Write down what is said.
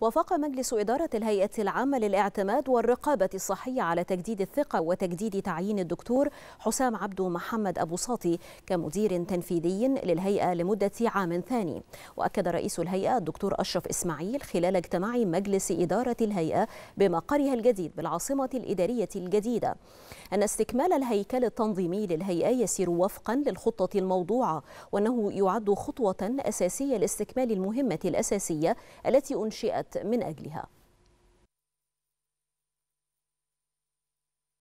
وافق مجلس إدارة الهيئة العامة للاعتماد والرقابة الصحية على تجديد الثقة وتجديد تعيين الدكتور حسام عبدو محمد أبو ساطي كمدير تنفيذي للهيئة لمدة عام ثاني. وأكد رئيس الهيئة الدكتور أشرف إسماعيل خلال اجتماع مجلس إدارة الهيئة بمقرها الجديد بالعاصمة الإدارية الجديدة. أن استكمال الهيكل التنظيمي للهيئة يسير وفقا للخطة الموضوعة وأنه يعد خطوة أساسية لاستكمال المهمة الأساسية التي أنشئت من أجلها.